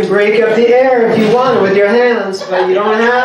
can break up the air if you want with your hands, but you don't have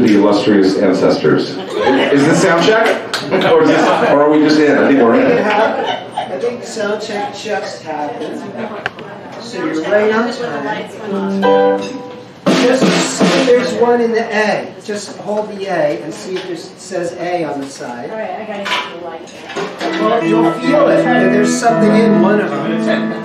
to the illustrious ancestors. Is this sound check? Or, is this, or are we just in? I think we're I think in. I think the sound check just happened. So you're right on time. Just see if there's one in the A. Just hold the A and see if there's, it says A on the side. Alright, I gotta get the light. Well, you'll feel it. that There's something in one of them.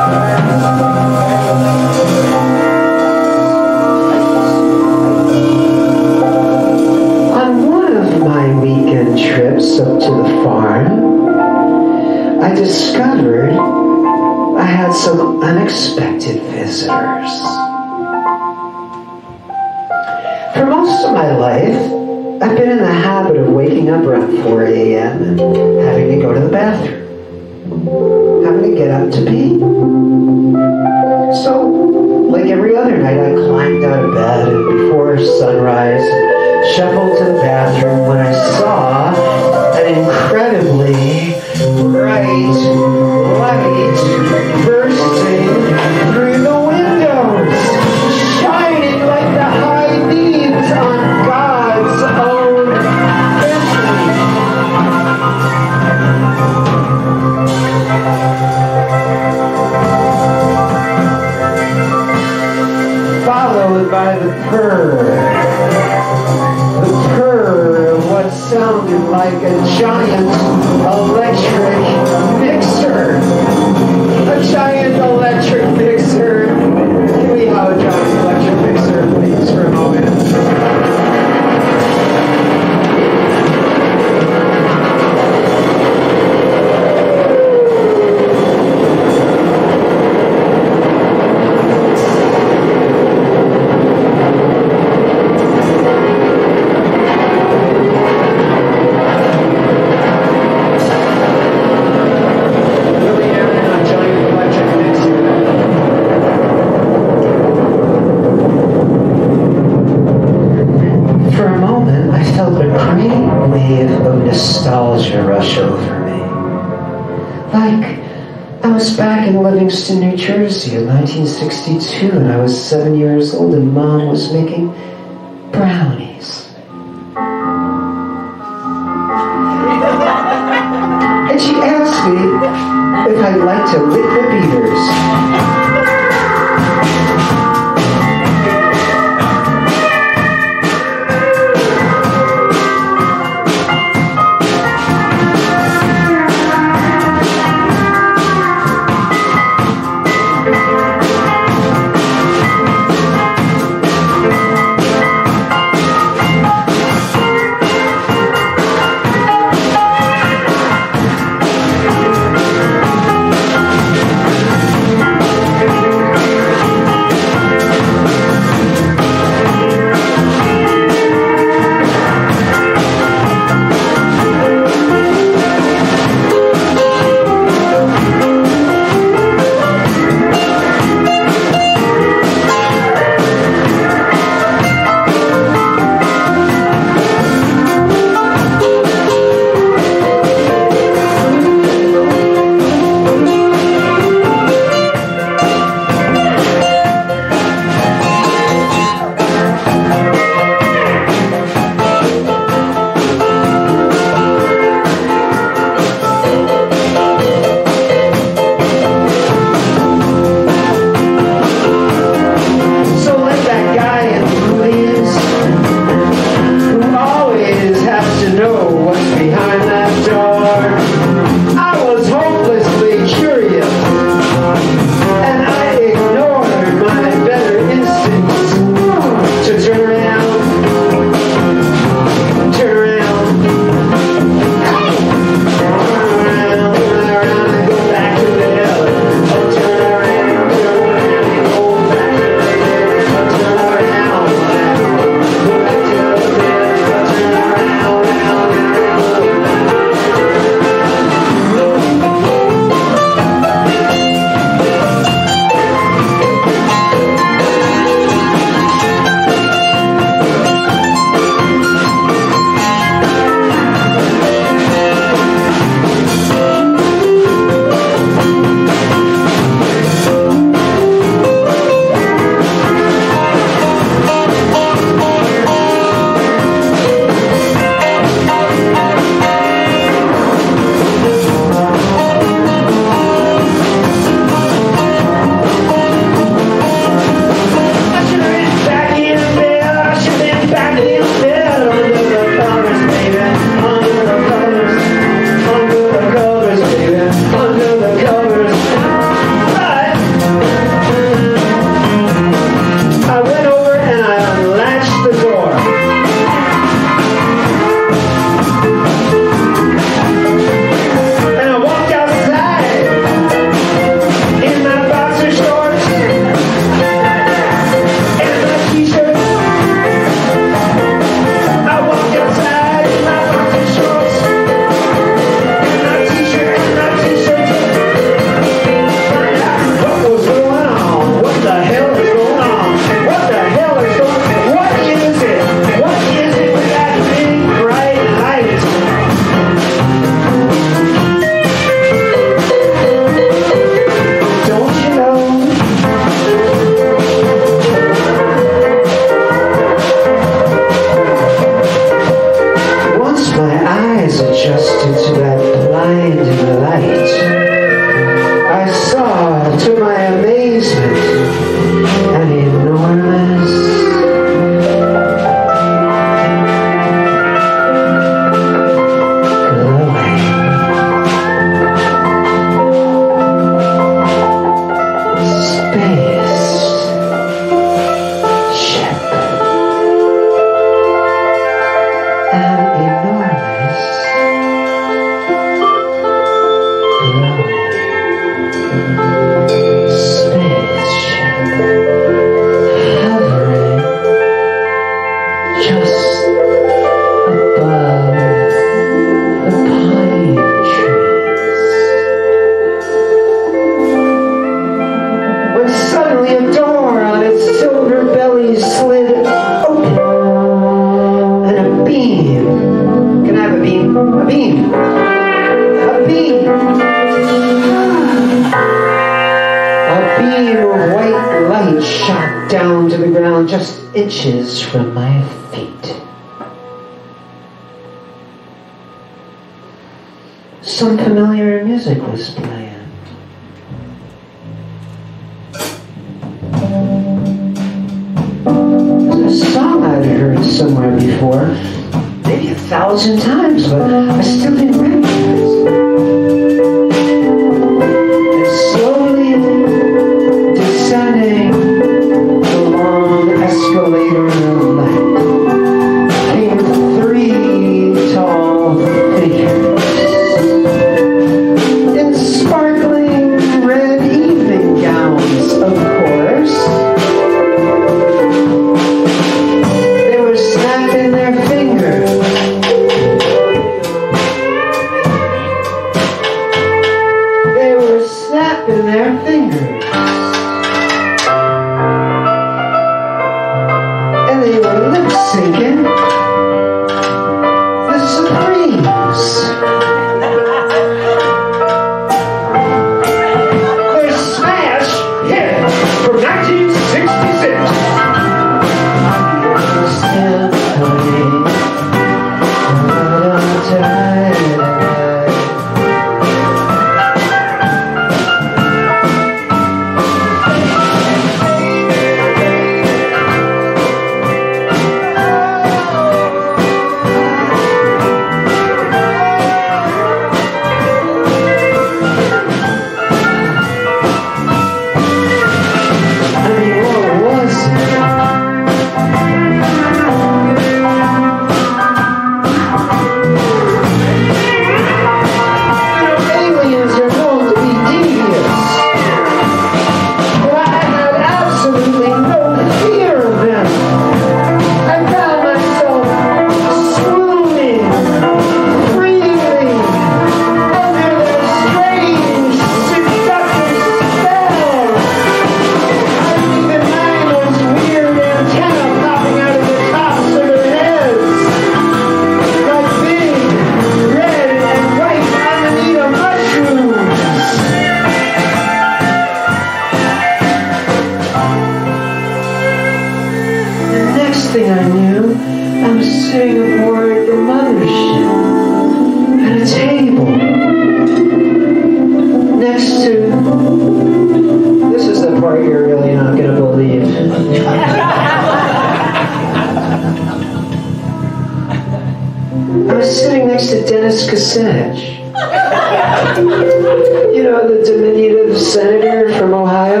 know the diminutive senator from Ohio?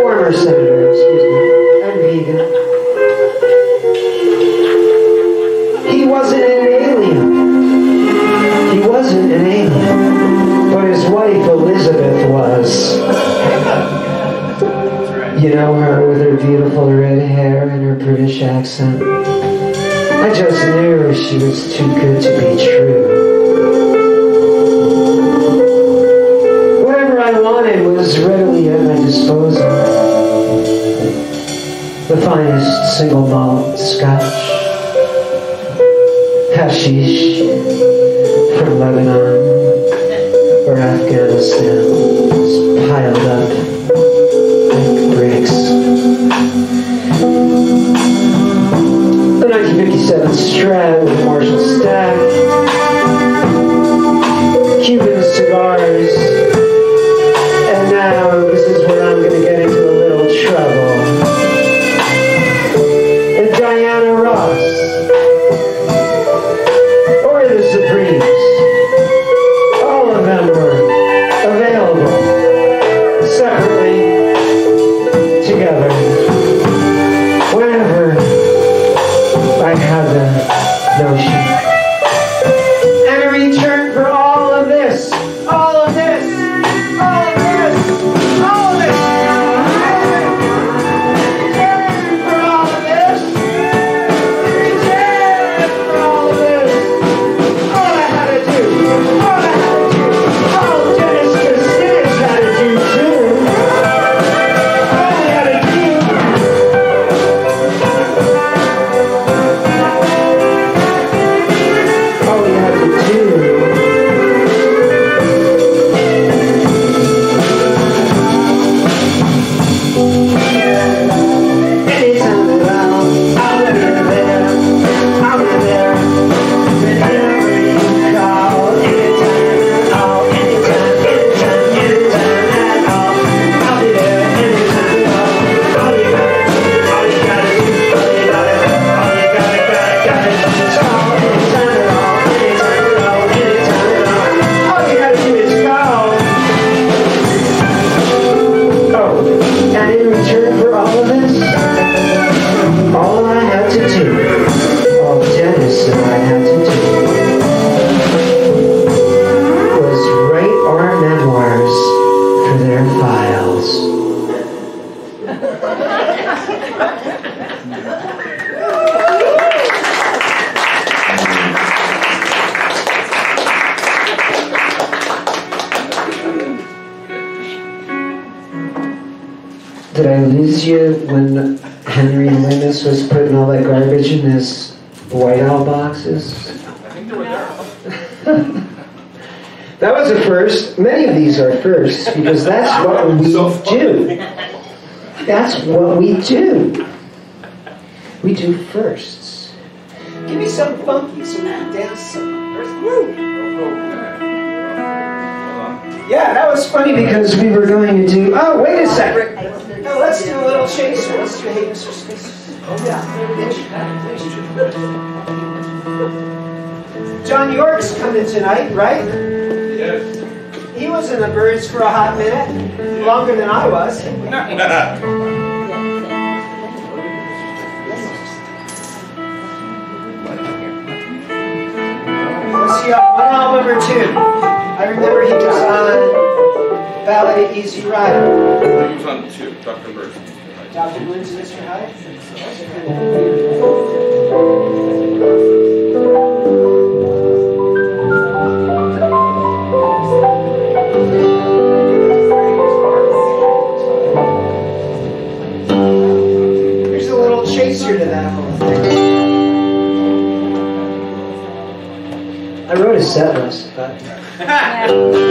Former senator, excuse me. I'm vegan. He wasn't an alien. He wasn't an alien. But his wife, Elizabeth, was. You know her with her beautiful red hair and her British accent. I just knew she was too good to be true. single mom. because that's what we do. That's what we do. We do firsts. Give me some funky, some dance, some. Yeah, that was funny because we were going to do. Oh, wait a second. Oh, no, let's do a little chase. Let's do Hey Mr. Space. Oh yeah. John York's coming tonight, right? in the Byrds for a hot minute, longer than I was. Let's see, uh, one album or two, I remember he was on "Valley Easy Rider. He was on two, Dr. Byrd. Dr. Blues, Mr. Hyde? seven, I suppose.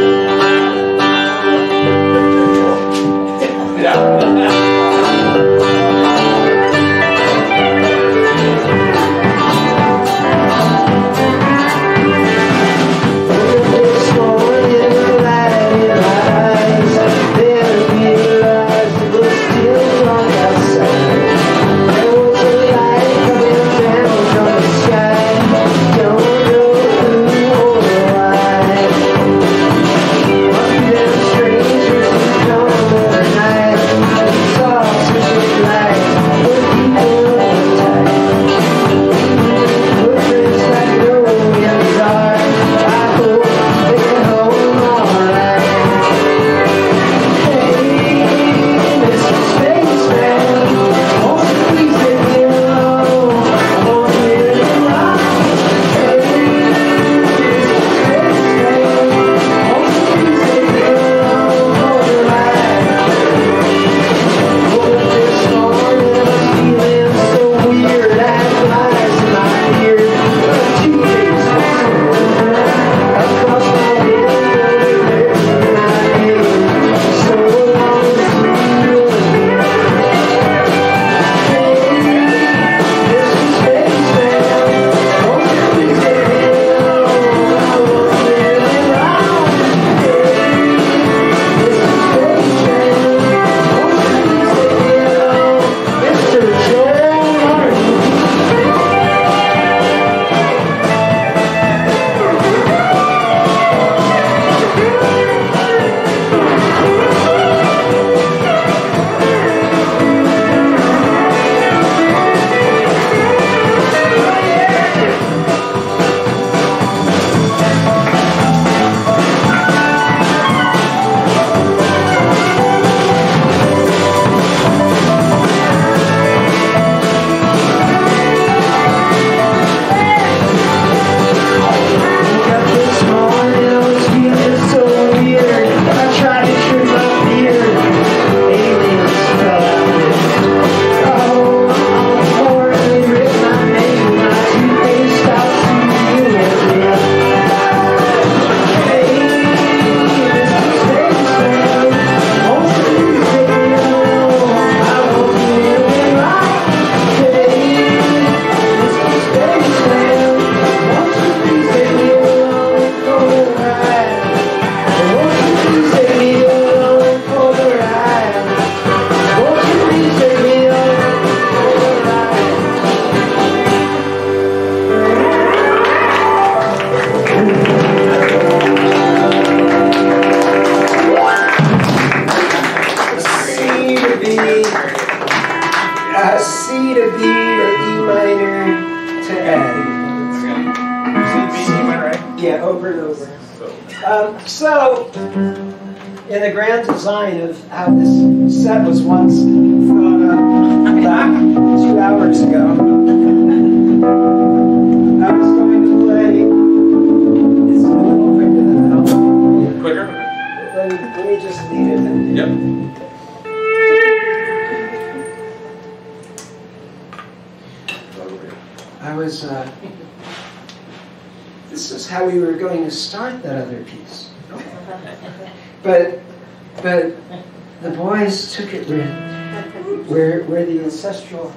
Ancestral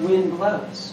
wind blows.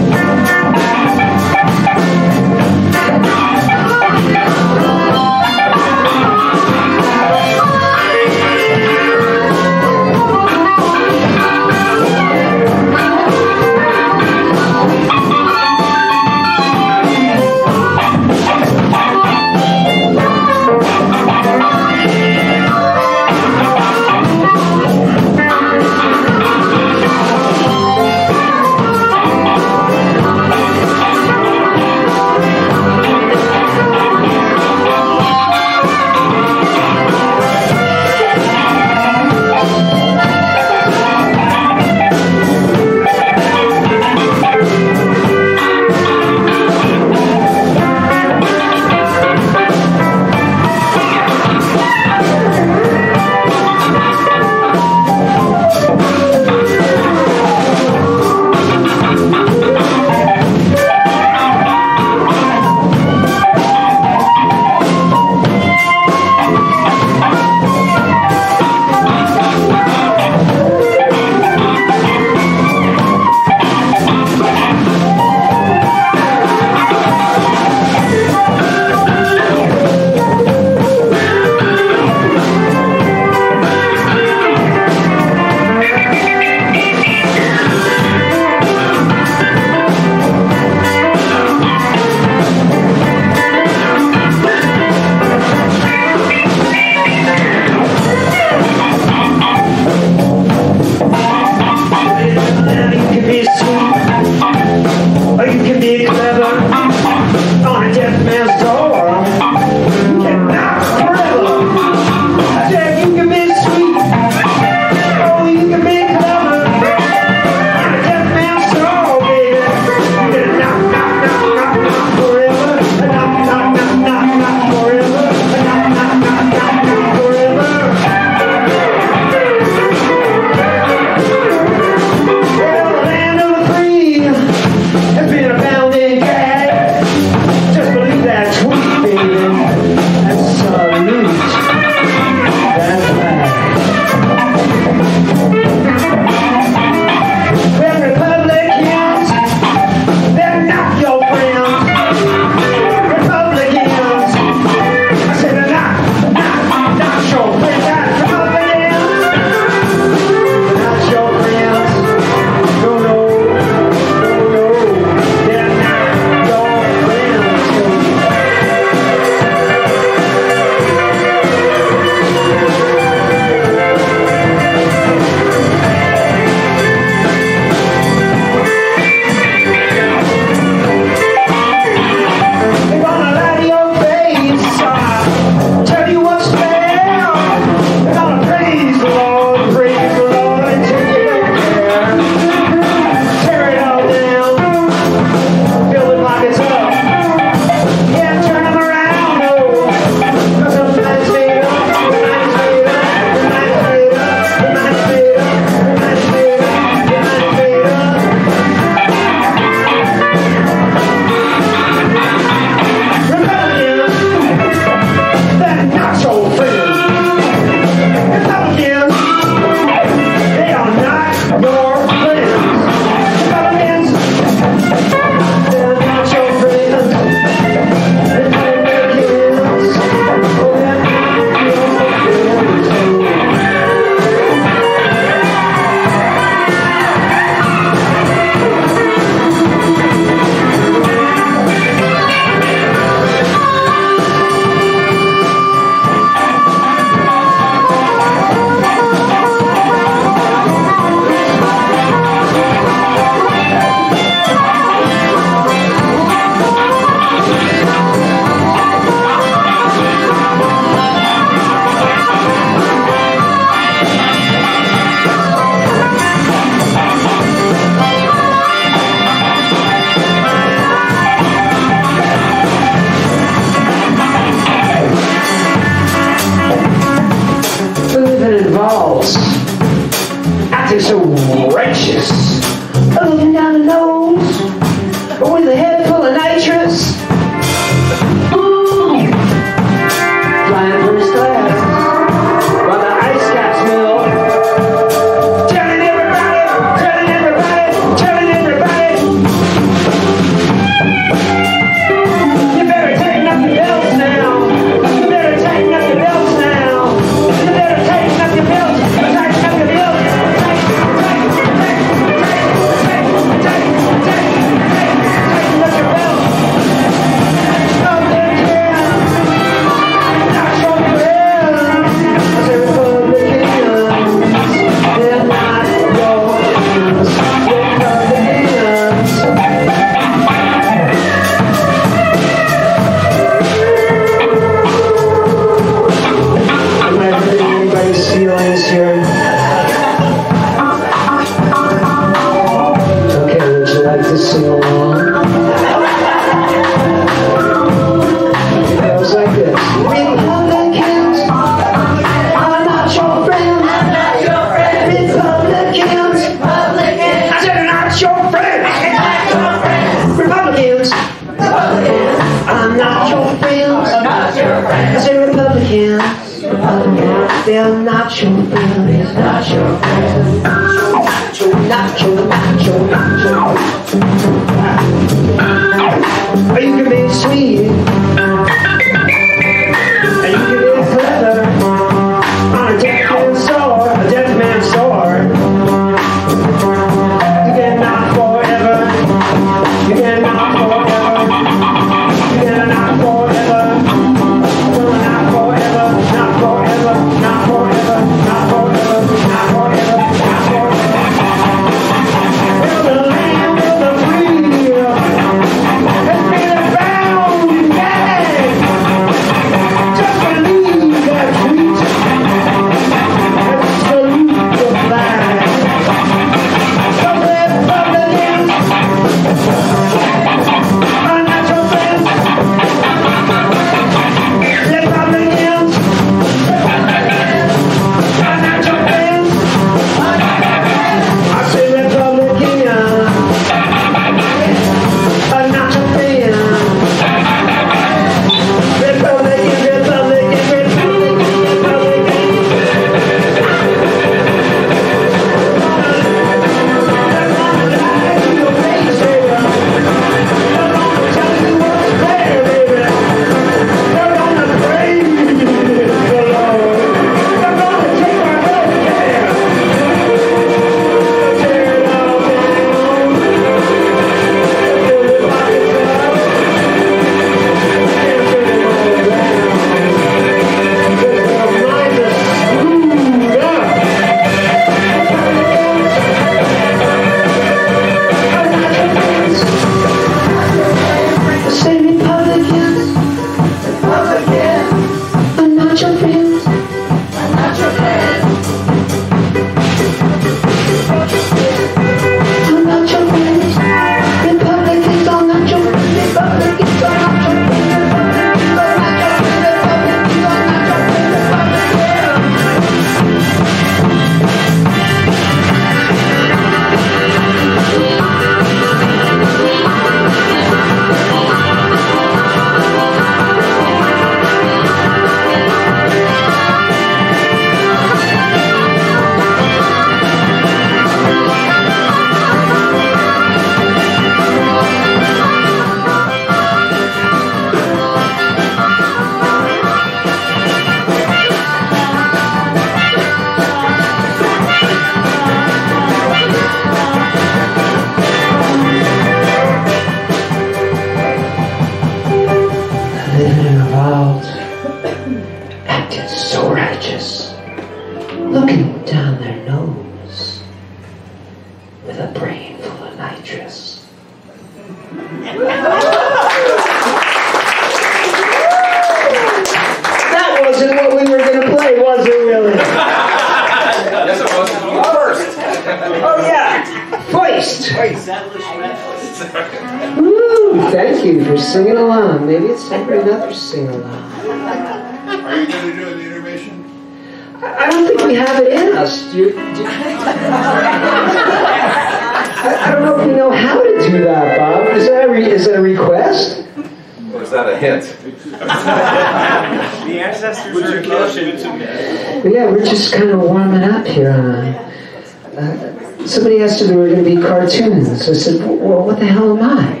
So I said, Well, what the hell am I?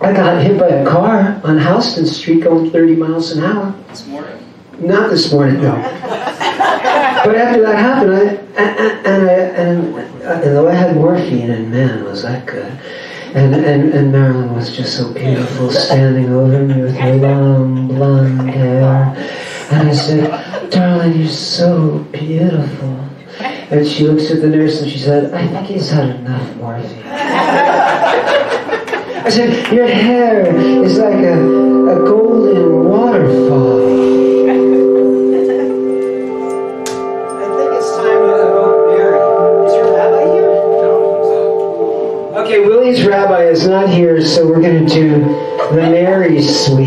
I got hit by a car on Houston Street going 30 miles an hour. This morning? Not this morning, no. but after that happened, I, and, and, I, and, and though I had morphine, and man, was that good. And, and, and Marilyn was just so beautiful, standing over me with her long blonde hair. And I said, And she looks at the nurse and she said, I think he's had enough morphine. I said, Your hair is like a, a golden waterfall. I think it's time to go Mary. Is your rabbi here? No. Okay, Willie's rabbi is not here, so we're going to do the Mary suite.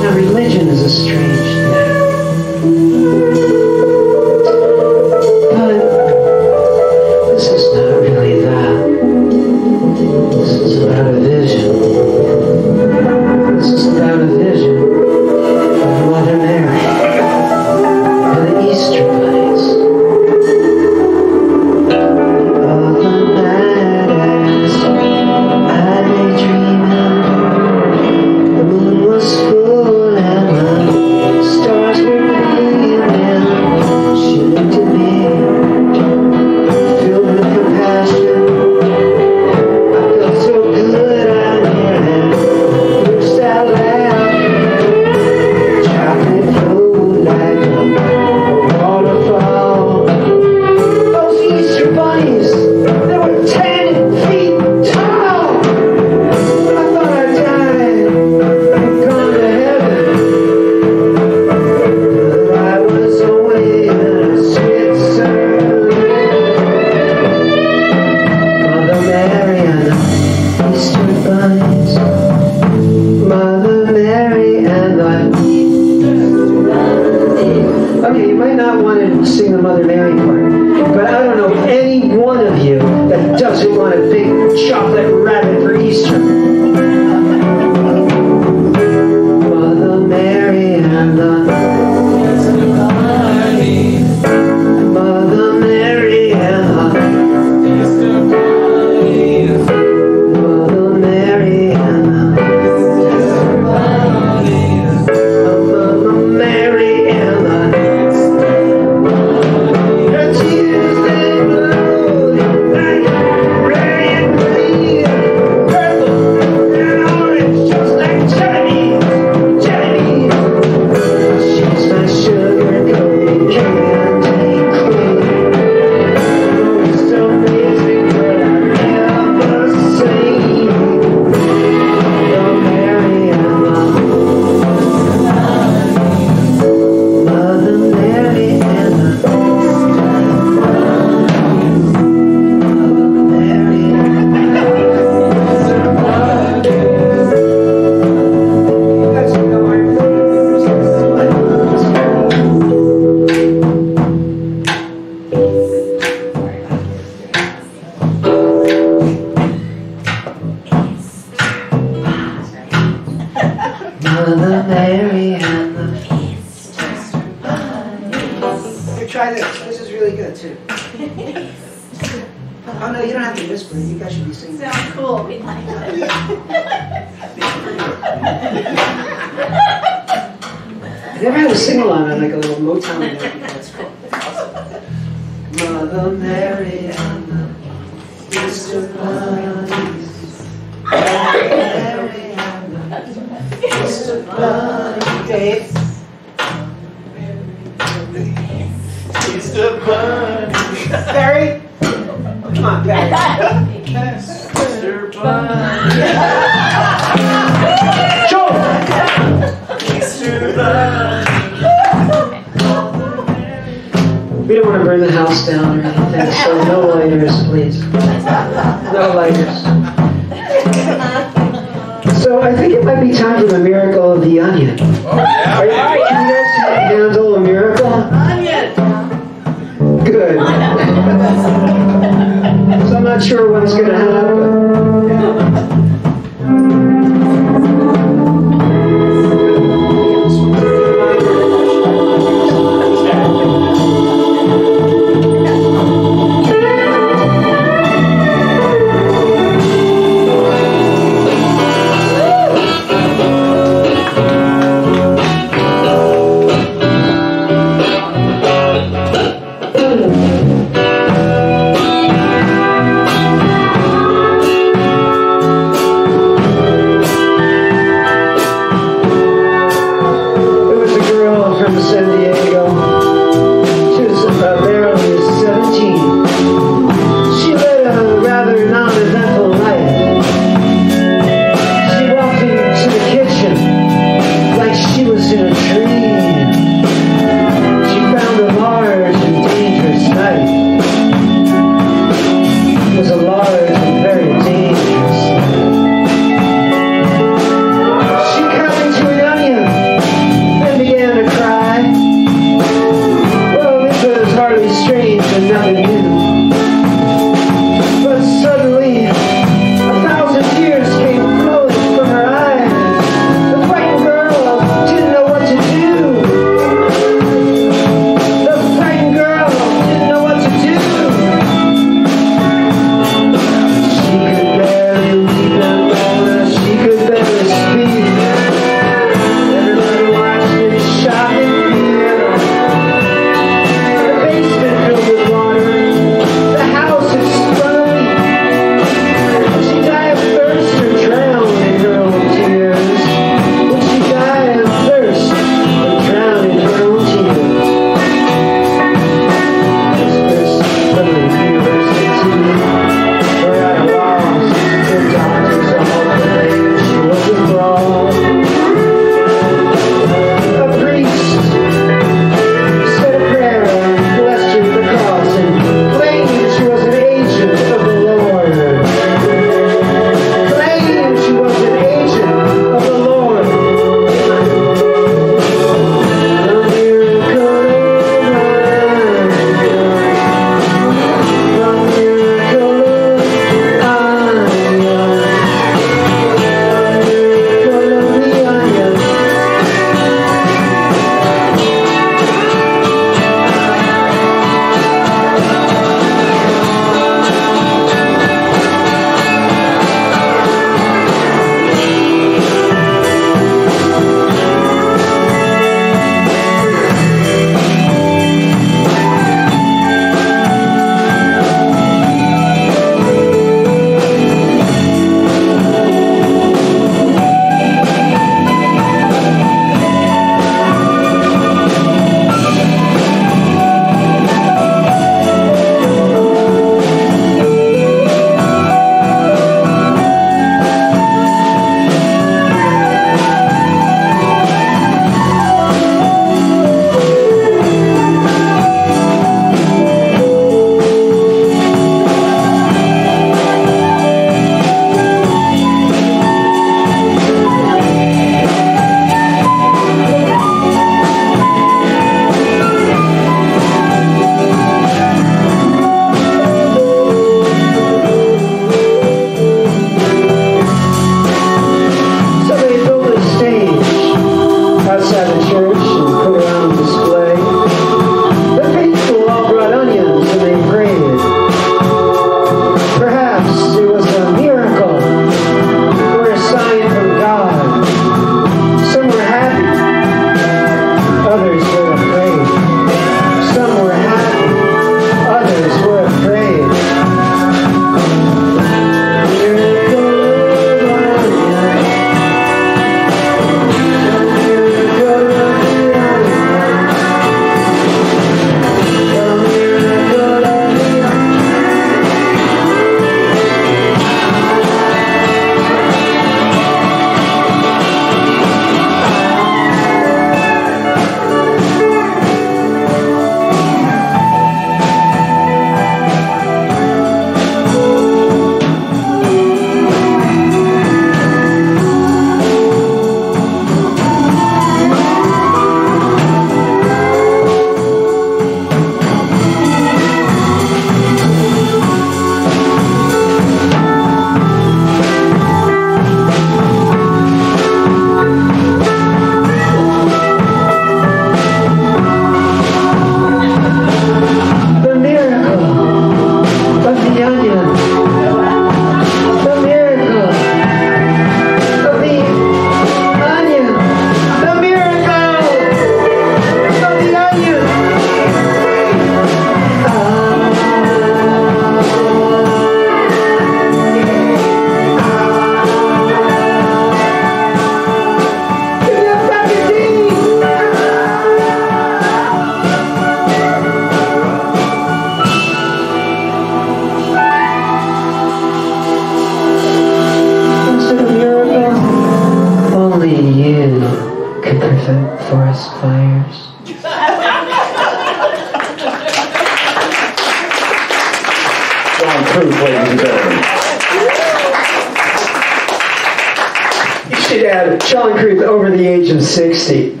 60.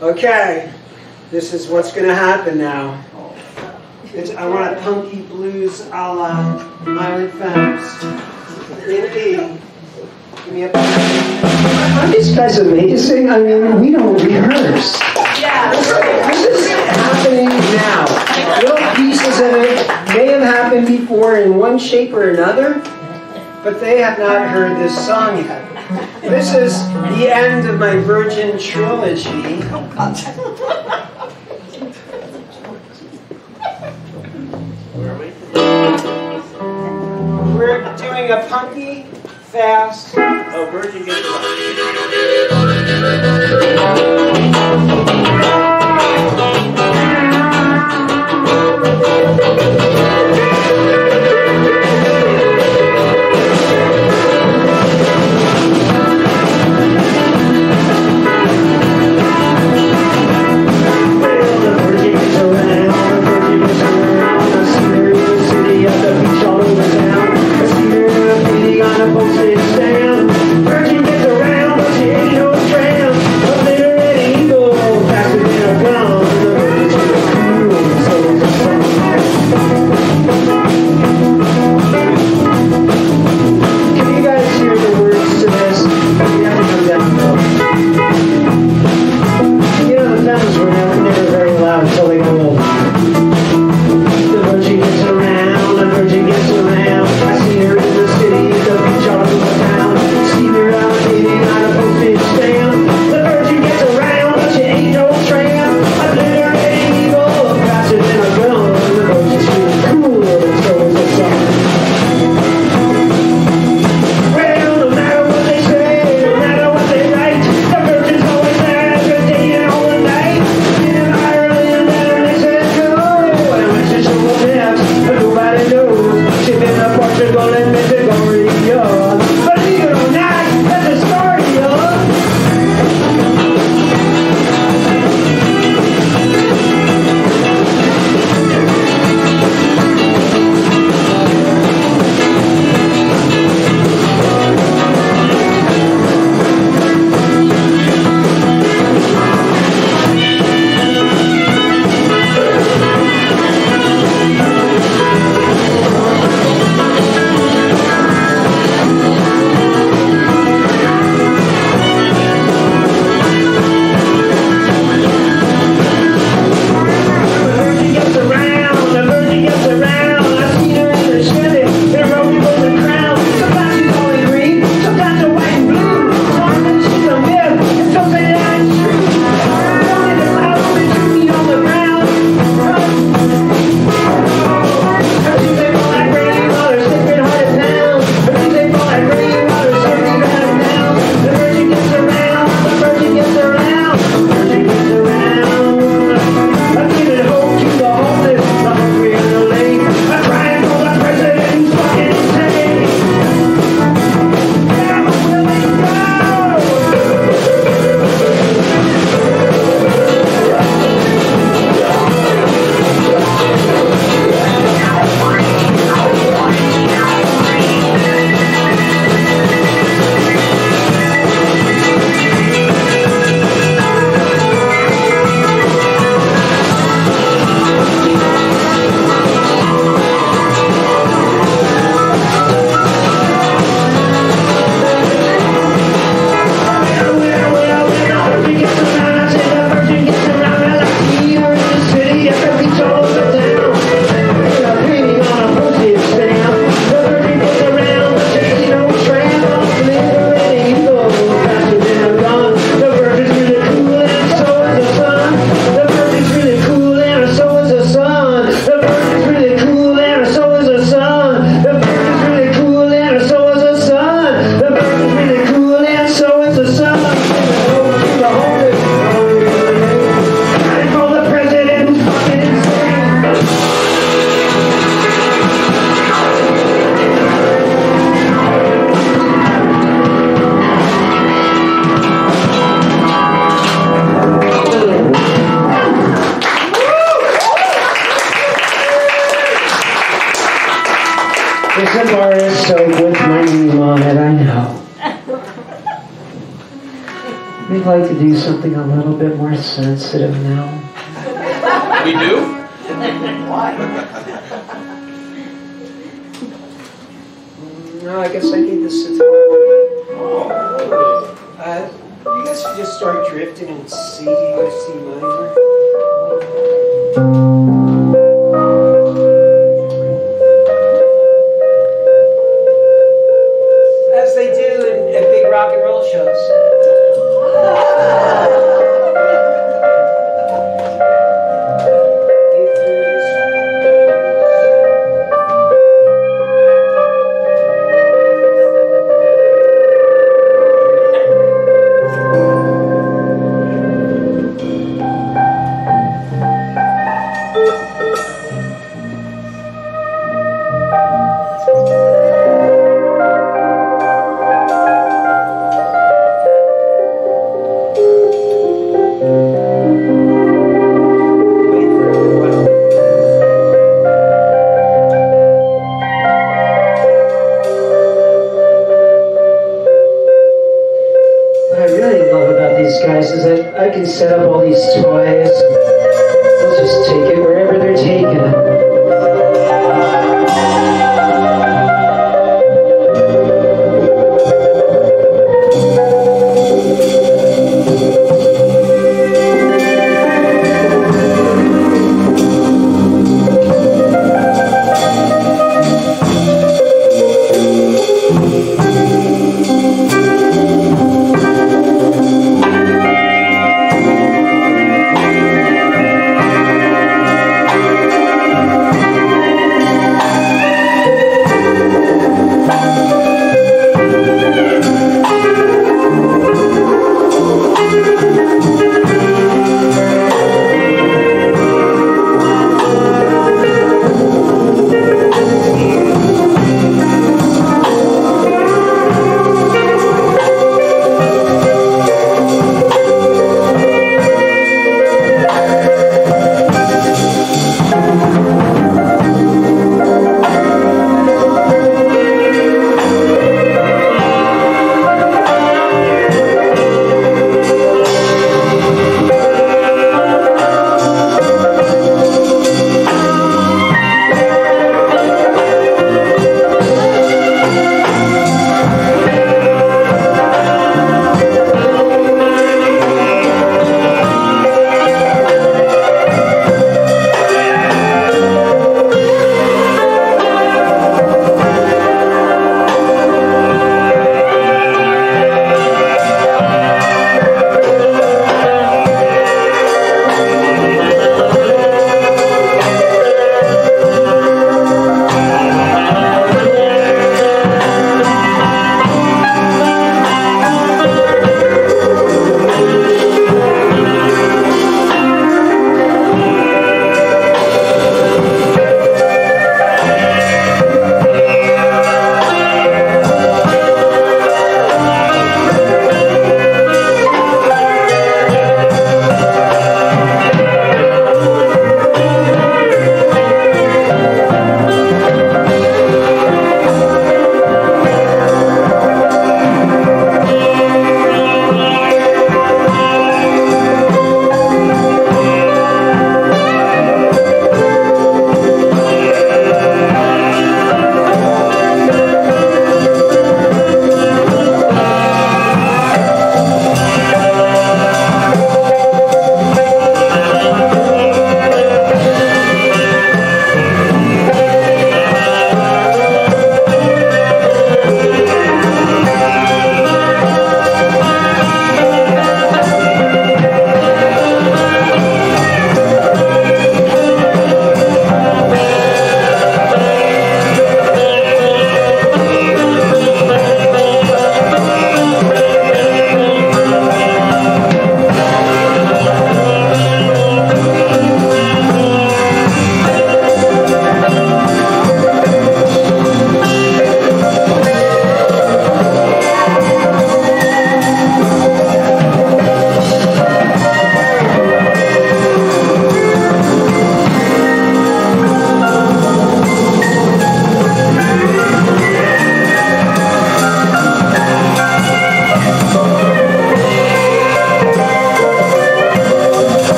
okay, this is what's going to happen now. It's, I want a punky blues a la Island Femmes. In E. Give me a Are these guys amazing? I mean, we don't rehearse. Yeah. This is happening now. Little pieces of it may have happened before in one shape or another, but they have not heard this song yet. This is the end of my Virgin trilogy. We're doing a punky, fast, Oh, Virgin gets it.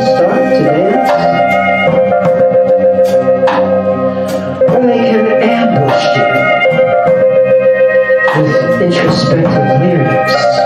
start to dance, or they can ambush you with introspective lyrics.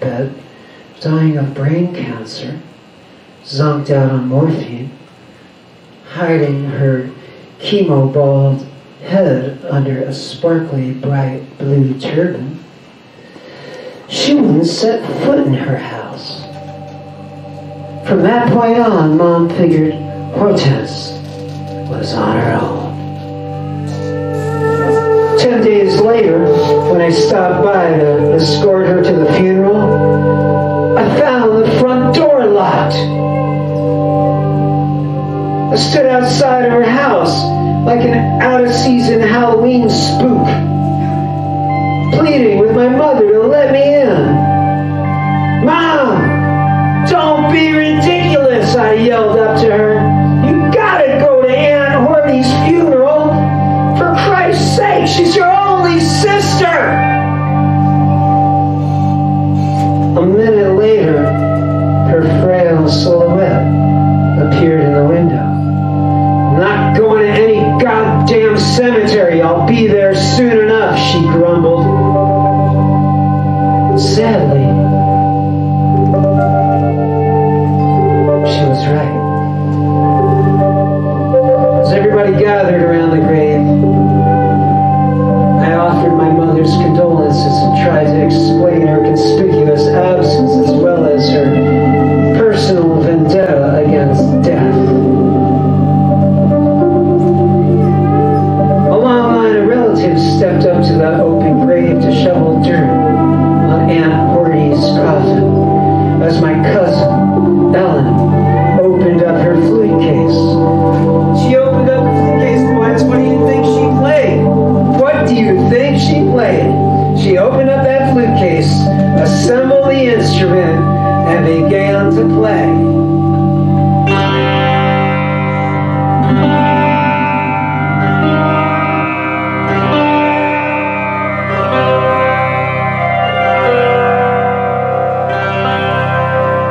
Deathbed dying of brain cancer, zonked out on morphine, hiding her chemo bald head under a sparkly bright blue turban, she wouldn't set foot in her house. From that point on, Mom figured Hortense was on her own. Later, when I stopped by to escort her to the funeral, I found the front door locked. I stood outside her house like an out of season Halloween spook, pleading with my mother to let me in. Mom, don't be ridiculous, I yelled up to her. You gotta go to Aunt Horty's funeral. For Christ's sake, she's your sister. A minute later, her frail silhouette appeared in the window. Not going to any goddamn cemetery. I'll be there soon enough, she grumbled. Sadly, she was right. As everybody gathered began to play.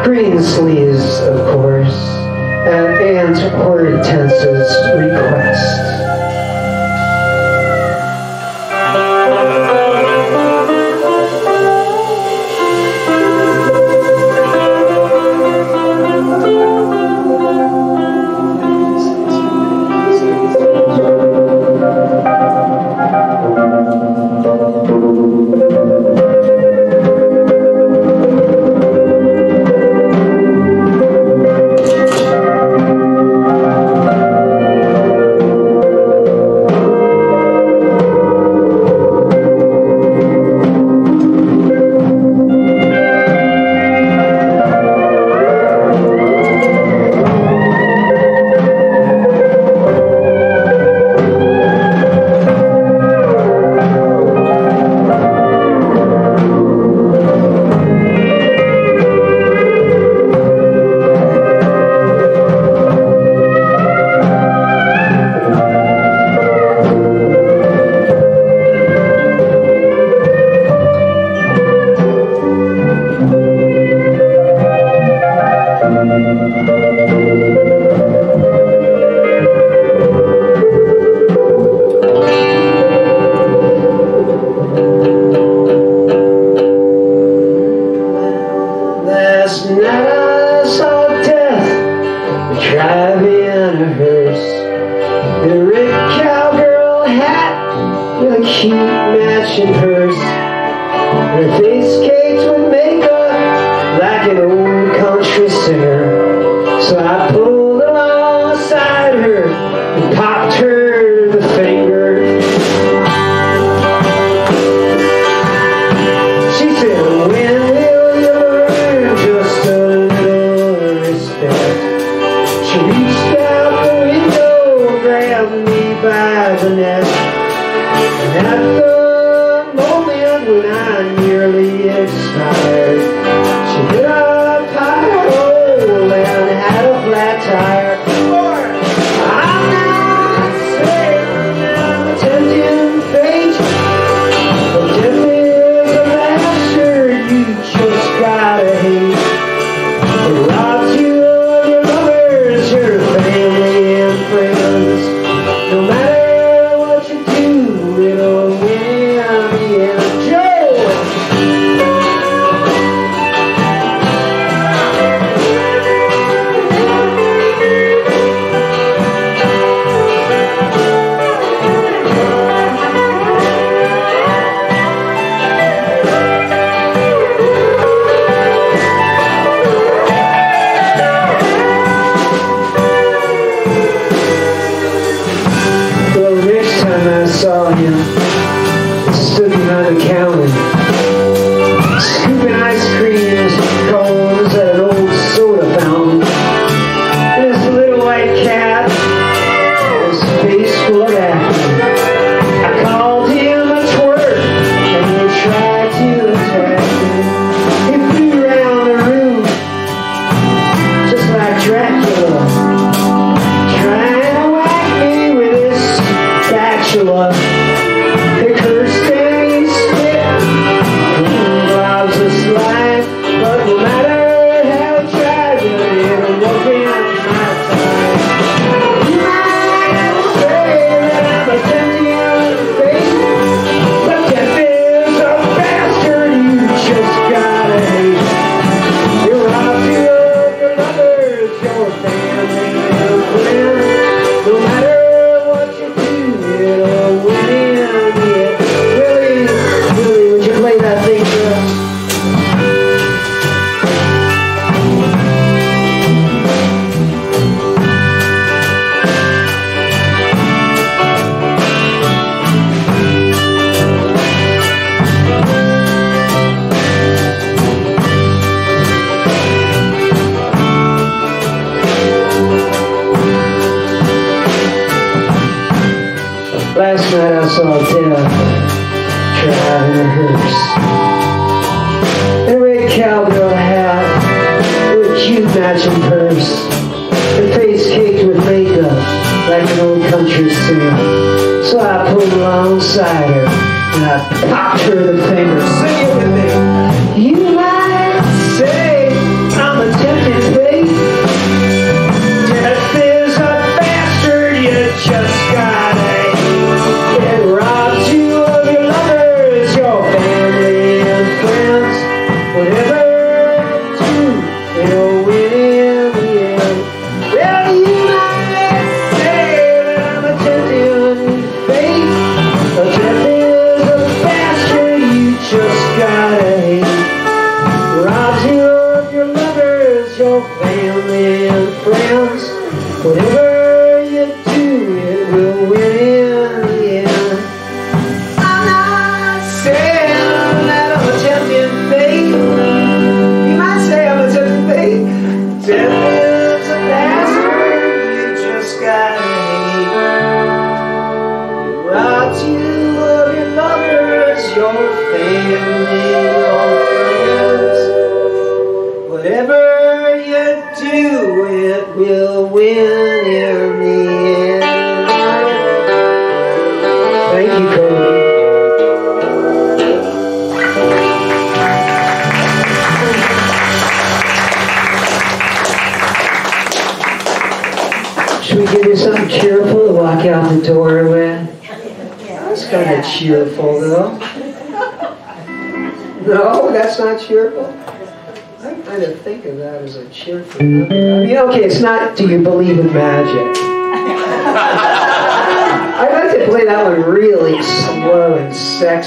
Greensleeves, of course, and Aunt Hortense's request.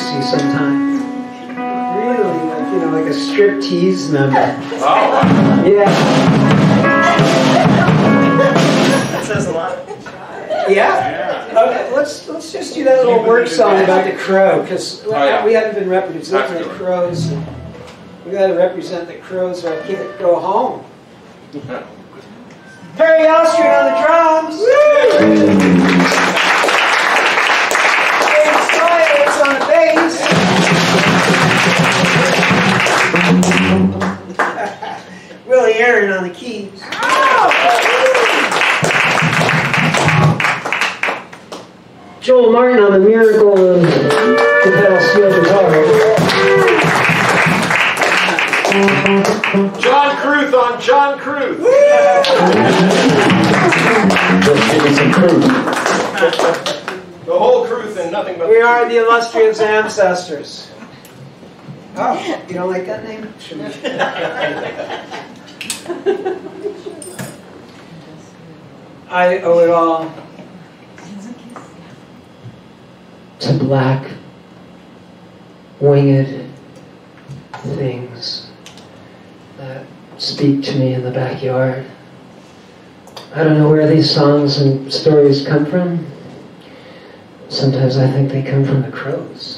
you sometime. Really, like, you know, like a strip tease member. Wow. Oh. Yeah. That says a lot. Yeah. Okay, let's let's just do that little work song about the crow because oh, yeah. we haven't been representing the crows. We got to represent the crows, or I can't go home. are the illustrious ancestors. Oh, you don't like that name? I owe it all to black winged things that speak to me in the backyard. I don't know where these songs and stories come from. Sometimes I think they come from the crows.